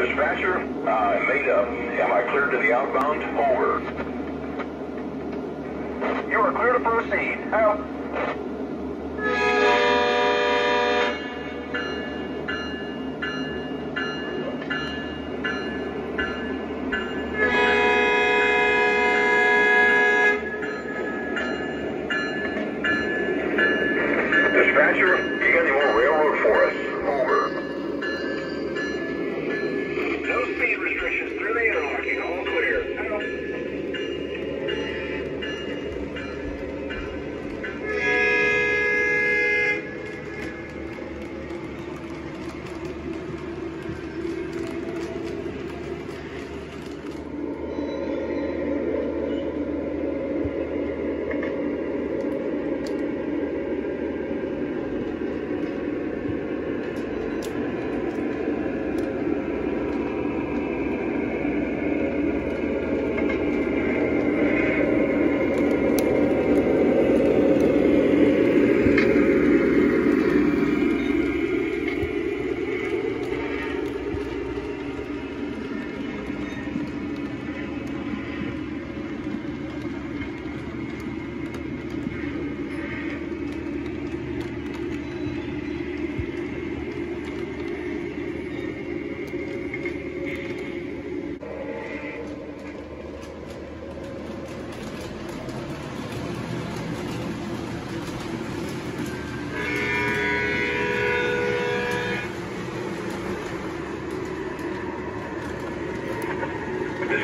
Dispatcher, uh, made up. Am I cleared to the outbound? Over. You are clear to proceed. Out. Dispatcher,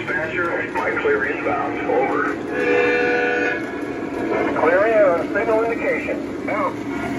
Dispatcher, I clear inbound? Over. Clearing a signal indication. Out.